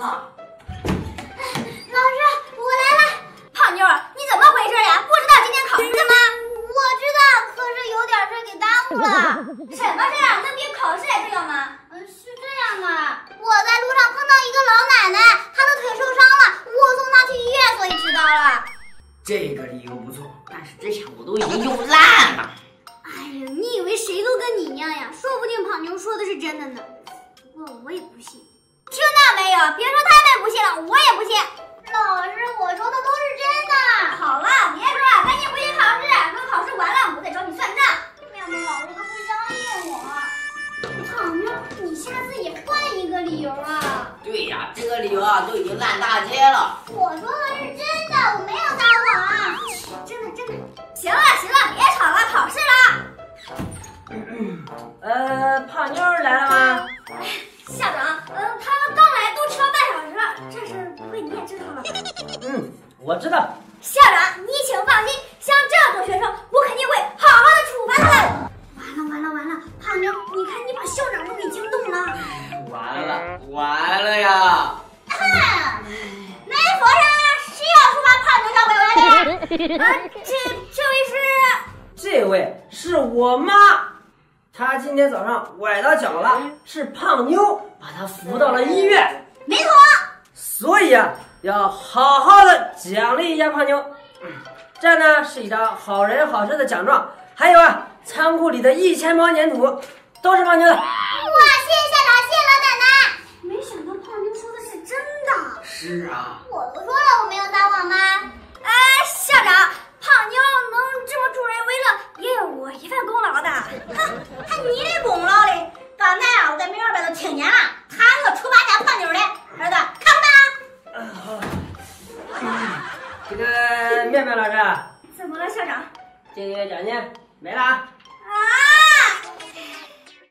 老师，我来了。胖妞，你怎么回事呀？不知道今天考试吗？我知道，可是有点事给耽误了。什么事啊？那比考试还重要吗？嗯，是这样的，我在路上碰到一个老奶奶，她的腿受伤了，我送她去医院，所以迟到了。这个理由不错，但是之前我都已经用烂了。哎呀，你以为谁都跟你一样呀？说不定胖妞说的是真的呢。不过我也不信。听到没有？别说他们不信了，我也不信。老师，我说的都是真的。好了，别说了，赶紧回去考试。等考试完了，我再找你算账。妙妙老师都不相信我。胖妞，你下次也换一个理由啊。对呀，这个理由啊都已经烂大街了。我说的是真的，我没有撒谎啊。真的真的。行了行了，别吵了，考试了。呃，胖妞来了吗？我知道。校长，你请放心，像这种学生，我肯定会好好的处罚他的。完了完了完了，胖妞，你看你把校长都给惊动了。完了完了呀！没佛上，谁要处罚胖妞小鬼来的？啊，这这位是？这位是我妈，她今天早上崴到脚了，是胖妞把她扶到了医院。没错。所以啊，要好好的奖励一下胖妞。这呢是一张好人好事的奖状，还有啊，仓库里的一千包粘土都是胖妞的。怎么了校长？这个月奖金没了啊？